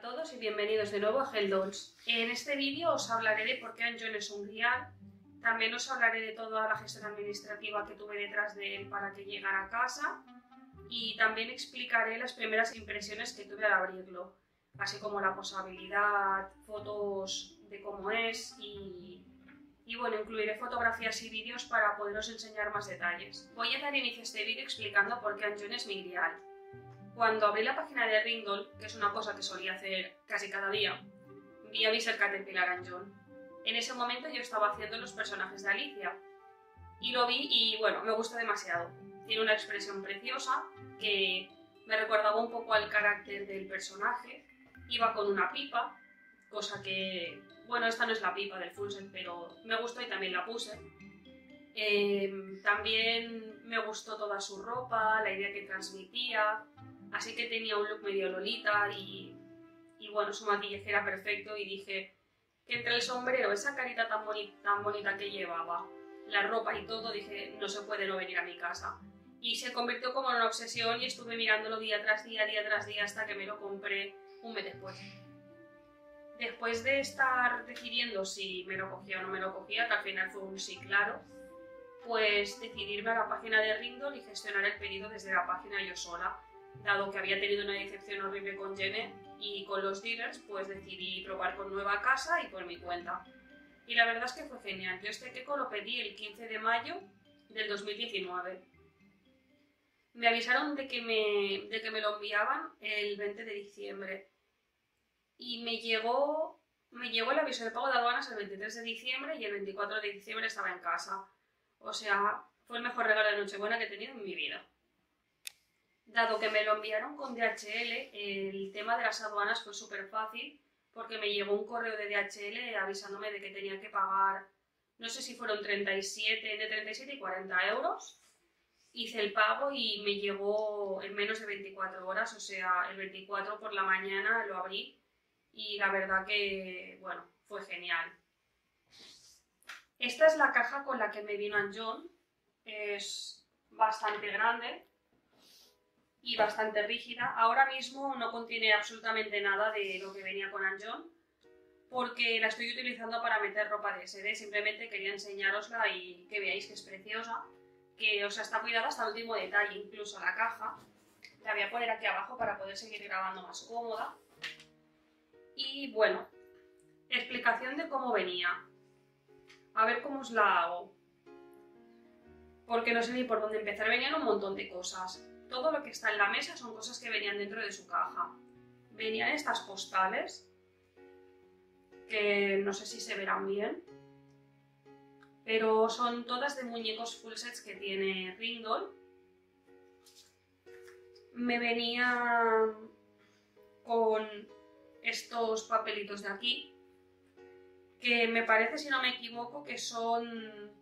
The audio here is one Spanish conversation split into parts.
todos y bienvenidos de nuevo a Dolls. En este vídeo os hablaré de por qué Anjon es un grial, también os hablaré de toda la gestión administrativa que tuve detrás de él para que llegara a casa y también explicaré las primeras impresiones que tuve al abrirlo, así como la posabilidad, fotos de cómo es y, y bueno, incluiré fotografías y vídeos para poderos enseñar más detalles. Voy a dar inicio a este vídeo explicando por qué Anjon es mi grial. Cuando abrí la página de Ringdoll, que es una cosa que solía hacer casi cada día, vi a Mr. Caterpillar John. En ese momento yo estaba haciendo los personajes de Alicia. Y lo vi y bueno, me gusta demasiado. Tiene una expresión preciosa que me recordaba un poco al carácter del personaje. Iba con una pipa, cosa que, bueno, esta no es la pipa del full pero me gustó y también la puse. Em, también me gustó toda su ropa, la idea que transmitía, así que tenía un look medio lolita y, bueno, su maquillaje era perfecto y dije que entre el sombrero, esa carita tan, bonita que llevaba, la ropa y todo, dije, no se puede no venir a mi casa. Y se convirtió como en una obsesión y estuve mirándolo día tras día, día tras día, hasta que me lo compré un mes después. Después de estar decidiendo si me lo cogía o no me lo cogía, que al final fue un sí claro, pues decidirme a la página de Ringdoll y gestionar el pedido desde la página yo sola dado que había tenido una decepción horrible con Jenny y con los dealers, pues decidí probar con nueva casa y por mi cuenta. Y la verdad es que fue genial. Yo este queco lo pedí el 15 de mayo del 2019. Me avisaron de que me, de que me lo enviaban el 20 de diciembre. Y me llegó, me llegó el aviso de pago de aduanas el 23 de diciembre y el 24 de diciembre estaba en casa. O sea, fue el mejor regalo de Nochebuena que he tenido en mi vida. Dado que me lo enviaron con DHL, el tema de las aduanas fue súper fácil porque me llegó un correo de DHL avisándome de que tenía que pagar, no sé si fueron 37, de 37 y 40 euros. Hice el pago y me llegó en menos de 24 horas, o sea, el 24 por la mañana lo abrí y la verdad que, bueno, fue genial. Esta es la caja con la que me vino John, es bastante grande, y bastante rígida. Ahora mismo no contiene absolutamente nada de lo que venía con Anjon porque la estoy utilizando para meter ropa de SD. Simplemente quería enseñarosla y que veáis que es preciosa, que os está cuidada hasta el último detalle, incluso la caja. La voy a poner aquí abajo para poder seguir grabando más cómoda. Y bueno, explicación de cómo venía. A ver cómo os la hago. Porque no sé ni por dónde empezar. Venían un montón de cosas todo lo que está en la mesa son cosas que venían dentro de su caja. Venían estas postales, que no sé si se verán bien, pero son todas de muñecos full sets que tiene Ringdoll. Me venía con estos papelitos de aquí, que me parece, si no me equivoco, que son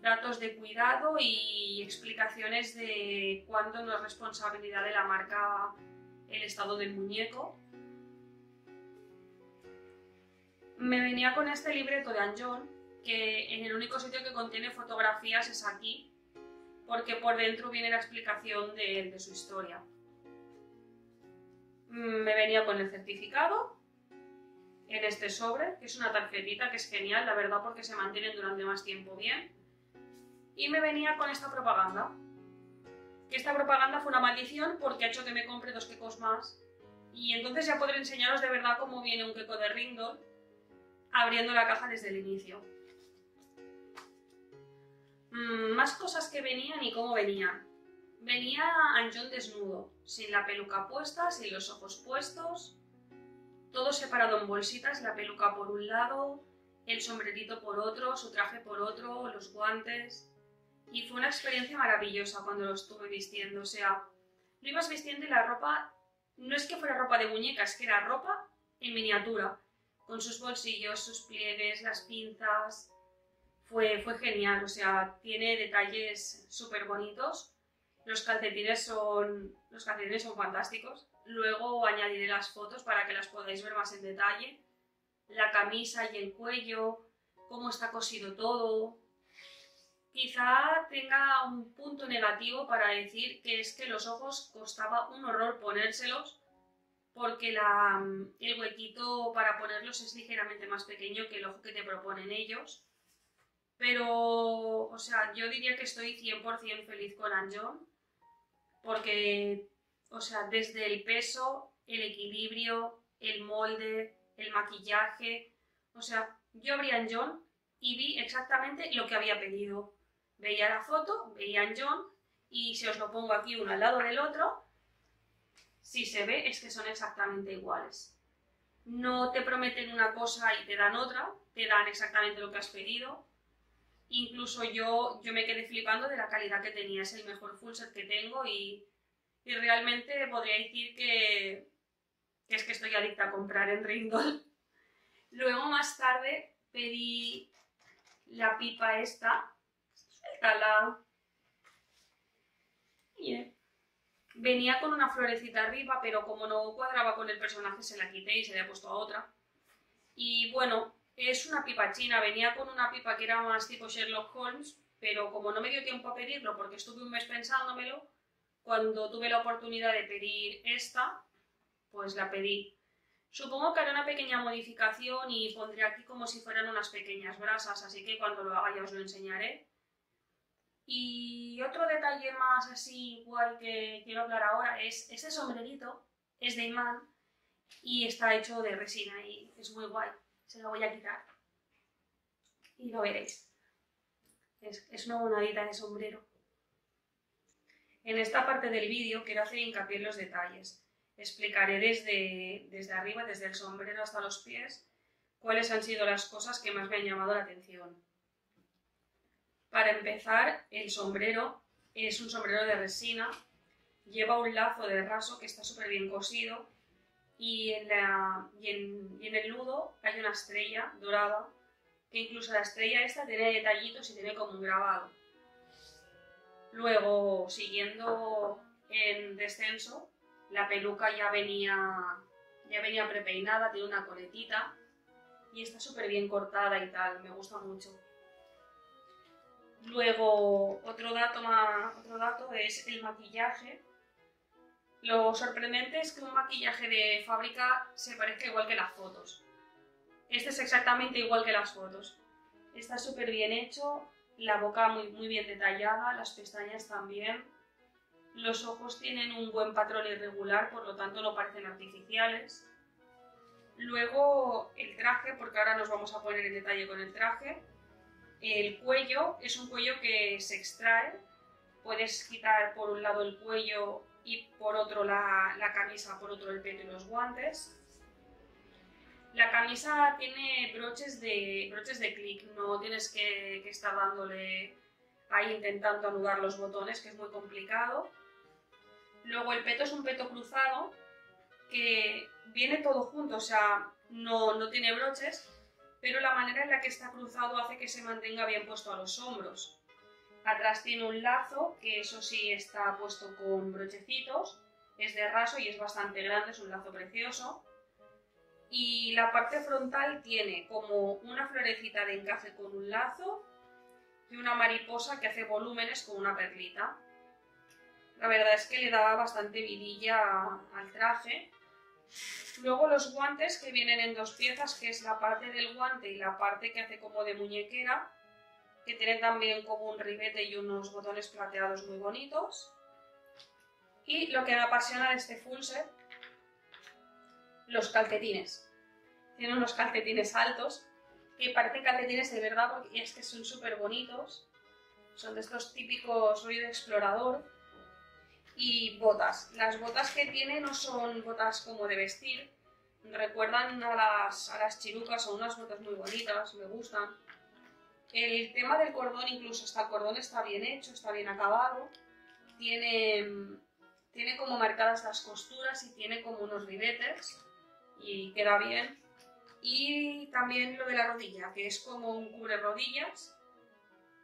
datos de cuidado y explicaciones de cuándo no es responsabilidad de la marca el estado del muñeco. Me venía con este libreto de Anjon, que en el único sitio que contiene fotografías es aquí, porque por dentro viene la explicación de, de su historia. Me venía con el certificado en este sobre, que es una tarjetita que es genial, la verdad, porque se mantienen durante más tiempo bien y me venía con esta propaganda. Que esta propaganda fue una maldición porque ha hecho que me compre dos quecos más. Y entonces ya podré enseñaros de verdad cómo viene un queco de Ringdoll abriendo la caja desde el inicio. Mm, más cosas que venían y cómo venían. Venía Anjon desnudo, sin la peluca puesta, sin los ojos puestos, todo separado en bolsitas, la peluca por un lado, el sombrerito por otro, su traje por otro, los guantes y fue una experiencia maravillosa cuando lo estuve vistiendo. O sea, lo ibas vistiendo la ropa no es que fuera ropa de muñeca, es que era ropa en miniatura, con sus bolsillos, sus pliegues, las pinzas. Fue, fue genial, o sea, tiene detalles súper bonitos. Los calcetines son, los calcetines son fantásticos. Luego añadiré las fotos para que las podáis ver más en detalle. La camisa y el cuello, cómo está cosido todo, Quizá tenga un punto negativo para decir que es que los ojos costaba un horror ponérselos porque el huequito para ponerlos es ligeramente más pequeño que el ojo que te proponen ellos. Pero, o sea, yo diría que estoy 100% feliz con Anjon, porque, o sea, desde el peso, el equilibrio, el molde, el maquillaje, o sea, yo abrí Anjon y vi exactamente lo que había pedido. Veía la foto, veía Anjon y si os lo pongo aquí uno al lado del otro, si se ve es que son exactamente iguales. No te prometen una cosa y te dan otra, te dan exactamente lo que has pedido. Incluso yo, yo me quedé flipando de la calidad que tenía, es el mejor full set que tengo y, realmente podría decir que, es que estoy adicta a comprar en Rindol. Luego más tarde pedí la pipa esta, la Venía con una florecita arriba, pero como no cuadraba con el personaje se la quité y se le ha puesto a otra. Y bueno, es una pipa china, venía con una pipa que era más tipo Sherlock Holmes, pero como no me dio tiempo a pedirlo porque estuve un mes pensándomelo, cuando tuve la oportunidad de pedir esta, pues la pedí. Supongo que haré una pequeña modificación y pondré aquí como si fueran unas pequeñas brasas, así que cuando lo haga ya os lo enseñaré. Y otro detalle más así igual que quiero hablar ahora es este sombrerito, es de imán y está hecho de resina y es muy guay. Se lo voy a quitar y lo veréis. Es, una bonadita de sombrero. En esta parte del vídeo quiero hacer hincapié en los detalles. Explicaré desde, desde arriba, desde el sombrero hasta los pies, cuáles han sido las cosas que más me han llamado la atención. Para empezar, el sombrero es un sombrero de resina, lleva un lazo de raso que está súper bien cosido y en, el nudo hay una estrella dorada que incluso la estrella esta tiene detallitos y tiene como un grabado. Luego, siguiendo en descenso, la peluca ya venía, ya venía prepeinada, tiene una coletita y está súper bien cortada y tal, me gusta mucho. Luego, otro dato, otro dato es el maquillaje. Lo sorprendente es que un maquillaje de fábrica se parezca igual que las fotos. Este es exactamente igual que las fotos. Está súper bien hecho, la boca muy, muy bien detallada, las pestañas también. Los ojos tienen un buen patrón irregular, por lo tanto no parecen artificiales. Luego el traje, porque ahora nos vamos a poner en detalle con el traje. El cuello es un cuello que se extrae, puedes quitar por un lado el cuello y por otro la, camisa, por otro el peto y los guantes. La camisa tiene broches de, broches de clic, no tienes que, que estar dándole ahí intentando anudar los botones, que es muy complicado. Luego el peto es un peto cruzado que viene todo junto, o sea, no, no tiene broches, pero la manera en la que está cruzado hace que se mantenga bien puesto a los hombros. Atrás tiene un lazo, que eso sí está puesto con brochecitos, es de raso y es bastante grande, es un lazo precioso. Y la parte frontal tiene como una florecita de encaje con un lazo y una mariposa que hace volúmenes con una perlita. La verdad es que le da bastante vidilla al traje Luego los guantes que vienen en dos piezas, que es la parte del guante y la parte que hace como de muñequera, que tienen también como un ribete y unos botones plateados muy bonitos. Y lo que me apasiona de este full set, los calcetines. Tienen unos calcetines altos, que parecen calcetines de verdad porque es que son súper bonitos. Son de estos típicos ruido explorador y botas. Las botas que tiene no son botas como de vestir, recuerdan a las, a las chirucas, son unas botas muy bonitas, me gustan. El tema del cordón, incluso hasta el cordón está bien hecho, está bien acabado, tiene, tiene como marcadas las costuras y tiene como unos ribetes y queda bien. Y también lo de la rodilla, que es como un cubre rodillas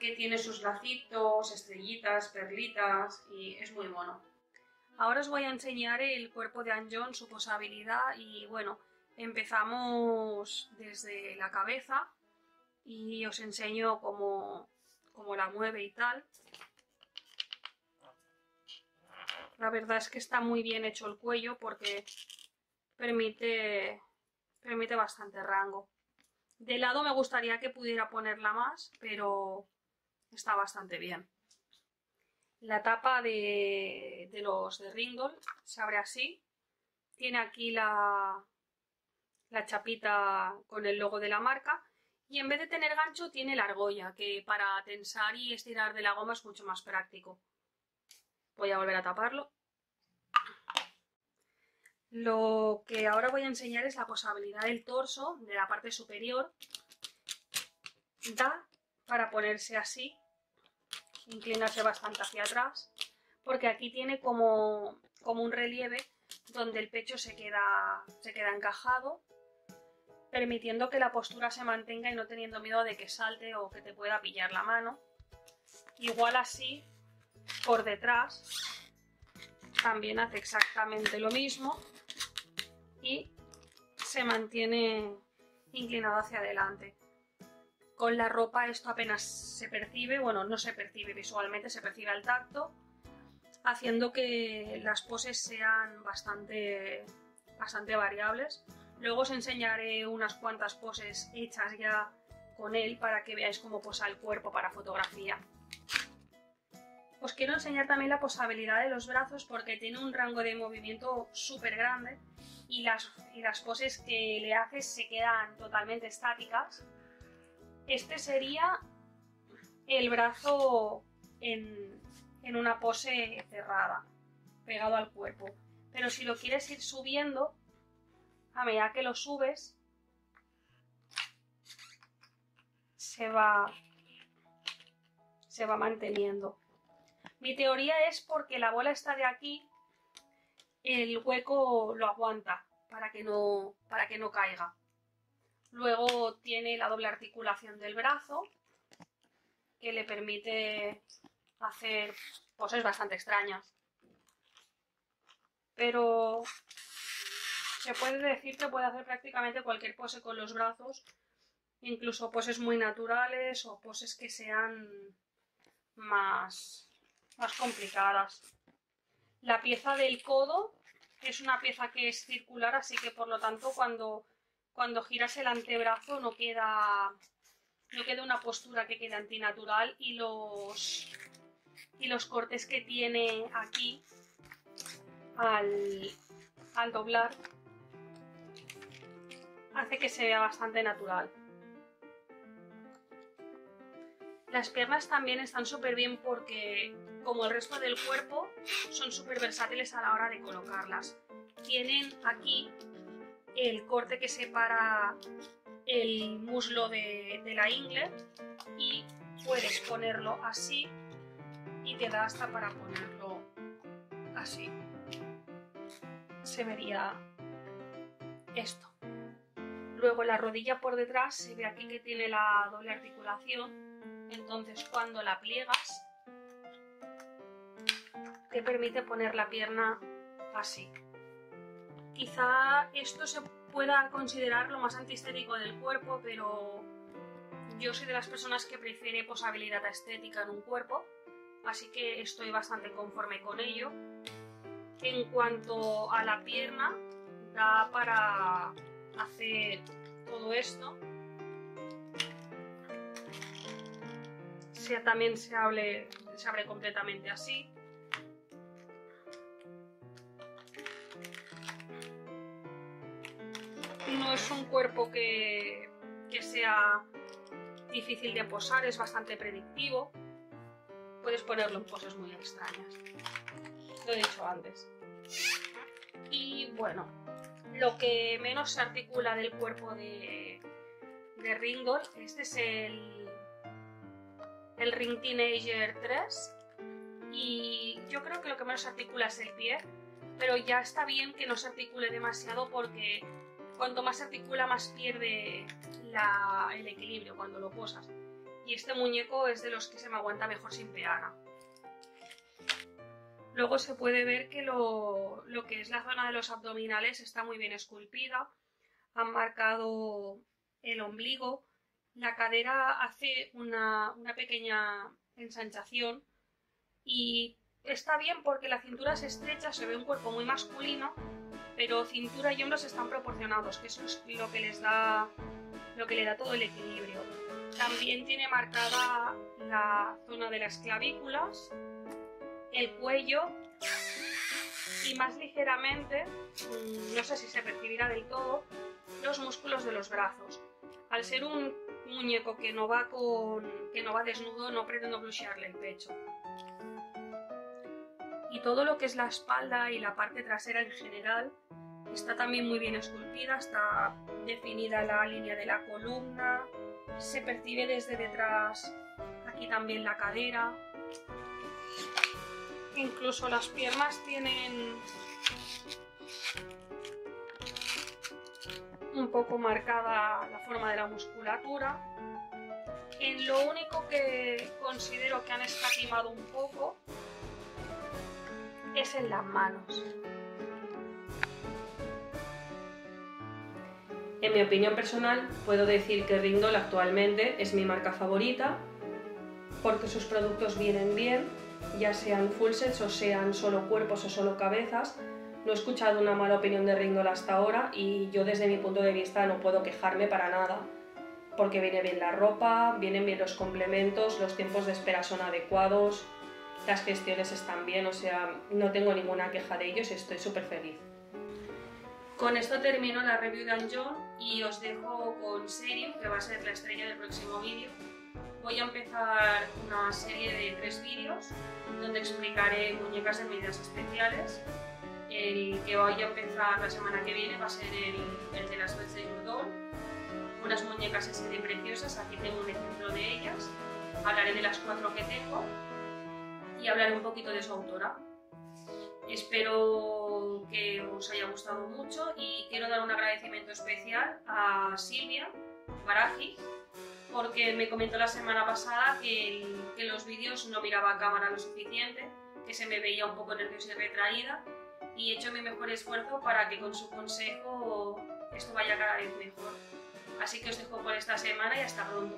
que tiene sus lacitos, estrellitas, perlitas y es muy mono. Ahora os voy a enseñar el cuerpo de Anjon, su posabilidad y bueno, empezamos desde la cabeza y os enseño cómo, cómo la mueve y tal. La verdad es que está muy bien hecho el cuello porque permite, permite bastante rango. De lado me gustaría que pudiera ponerla más, pero está bastante bien. La tapa de, los de Ringdoll se abre así. Tiene aquí la, la chapita con el logo de la marca. Y en vez de tener gancho tiene la argolla, que para tensar y estirar de la goma es mucho más práctico. Voy a volver a taparlo. Lo que ahora voy a enseñar es la posabilidad del torso de la parte superior. Da para ponerse así, inclinarse bastante hacia atrás, porque aquí tiene como, como un relieve donde el pecho se queda, se queda encajado, permitiendo que la postura se mantenga y no teniendo miedo de que salte o que te pueda pillar la mano. Igual así, por detrás, también hace exactamente lo mismo y se mantiene inclinado hacia adelante. Con la ropa esto apenas se percibe, bueno, no se percibe visualmente, se percibe al tacto, haciendo que las poses sean bastante, bastante variables. Luego os enseñaré unas cuantas poses hechas ya con él para que veáis cómo posa el cuerpo para fotografía. Os quiero enseñar también la posabilidad de los brazos porque tiene un rango de movimiento súper grande y las, las poses que le haces se quedan totalmente estáticas. Este sería el brazo en, en una pose cerrada, pegado al cuerpo. Pero si lo quieres ir subiendo, a medida que lo subes, se va, se va manteniendo. Mi teoría es porque la bola está de aquí el hueco lo aguanta para que no, para que no caiga. Luego tiene la doble articulación del brazo, que le permite hacer poses bastante extrañas. Pero se puede decir que puede hacer prácticamente cualquier pose con los brazos, incluso poses muy naturales o poses que sean más, más complicadas. La pieza del codo es una pieza que es circular, así que por lo tanto cuando, cuando giras el antebrazo no queda, no queda una postura que quede antinatural y los, y los cortes que tiene aquí al, al doblar hace que se vea bastante natural. Las piernas también están súper bien porque, como el resto del cuerpo, son súper versátiles a la hora de colocarlas. Tienen aquí el corte que separa el muslo de, la ingle y puedes ponerlo así y te da hasta para ponerlo así. Se vería esto. Luego la rodilla por detrás se ve aquí que tiene la doble articulación entonces cuando la pliegas, te permite poner la pierna así. Quizá esto se pueda considerar lo más antiestético del cuerpo, pero yo soy de las personas que prefiere posabilidad estética en un cuerpo, así que estoy bastante conforme con ello. En cuanto a la pierna, da para hacer todo esto también se, se abre completamente así. No es un cuerpo que, que sea difícil de posar, es bastante predictivo. Puedes ponerlo en poses muy extrañas. Lo he dicho antes. Y bueno, lo que menos se articula del cuerpo de, de Ringdoll, este es el el Ring Teenager 3 y yo creo que lo que menos articula es el pie, pero ya está bien que no se articule demasiado porque cuanto más se articula más pierde el equilibrio cuando lo posas. Y este muñeco es de los que se me aguanta mejor sin peana. Luego se puede ver que lo, lo que es la zona de los abdominales está muy bien esculpida. Han marcado el ombligo, la cadera hace una, pequeña ensanchación y está bien porque la cintura es estrecha, se ve un cuerpo muy masculino, pero cintura y hombros están proporcionados, que eso es lo que les da lo que le da todo el equilibrio. También tiene marcada la zona de las clavículas, el cuello y más ligeramente, mm, no sé si se percibirá del todo, los músculos de los brazos. Al ser un muñeco que no va con que no va desnudo, no pretendo blushearle el pecho. Y todo lo que es la espalda y la parte trasera en general está también muy bien esculpida, está definida la línea de la columna, se percibe desde detrás aquí también la cadera. Incluso las piernas tienen un poco marcada la forma de la musculatura. En lo único que considero que han escatimado un poco es en las manos. En mi opinión personal, puedo decir que Ringdoll actualmente es mi marca favorita porque sus productos vienen bien, ya sean full sets o sean solo cuerpos o solo cabezas. No he escuchado una mala opinión de Ringdoll hasta ahora y yo desde mi punto de vista no puedo quejarme para nada porque viene bien la ropa, vienen bien los complementos, los tiempos de espera son adecuados, las gestiones están bien, o sea, no tengo ninguna queja de ellos y estoy súper feliz. Con esto termino la review de Anjon y os dejo con Serio, que va a ser la estrella del próximo vídeo. Voy a empezar una serie de tres vídeos donde explicaré muñecas de medidas especiales. El que voy a empezar la semana que viene va a ser el, de las Bets de Yurdon, unas muñecas serie preciosas, aquí tengo un ejemplo de ellas. Hablaré de las cuatro que tengo y hablaré un poquito de su autora. Espero que os haya gustado mucho y quiero dar un agradecimiento especial a Silvia Baraji porque me comentó la semana pasada que, que los vídeos no miraba a cámara lo suficiente, que se me veía un poco nerviosa y retraída y he hecho mi mejor esfuerzo para que con su consejo esto vaya cada vez mejor. Así que os dejo por esta semana y hasta pronto.